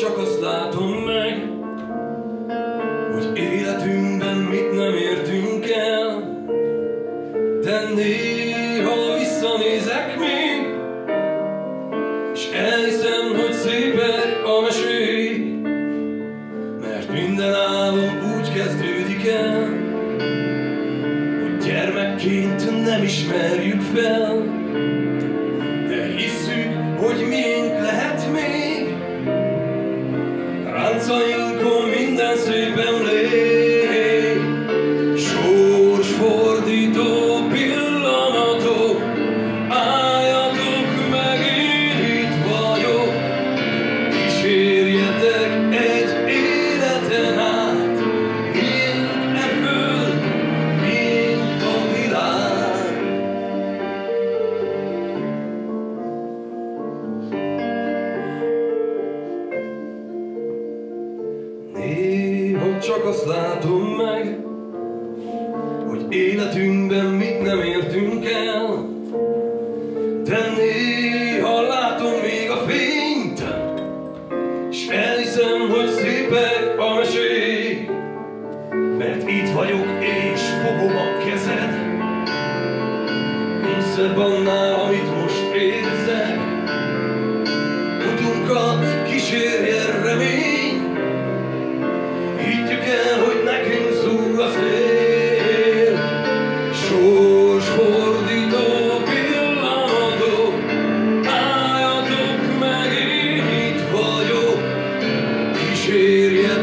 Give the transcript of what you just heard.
csak azt látom meg, hogy életünkben mit nem értünk el, de néha visszanézek még, és elhiszem, hogy szépek a mesék, mert minden álom úgy kezdődik el, hogy gyermekként nem ismerjük fel, de hiszük, hogy mi Csak azt látom meg, hogy életünkben mit nem értünk el, de néha látom még a fényt, és elhiszem, hogy szépek a mesék, mert itt vagyok és fogom a kezed, nincs szebb annál, amit most Nigeria.